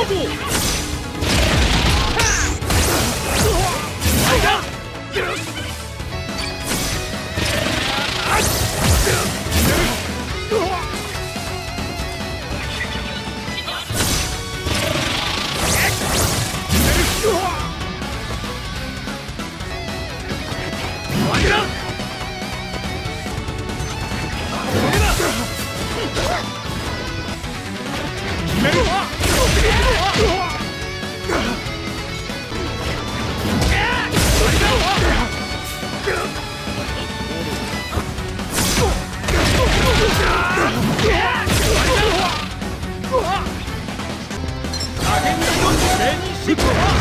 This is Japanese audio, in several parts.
行くわ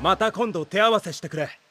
また今度手合わせしてくれ。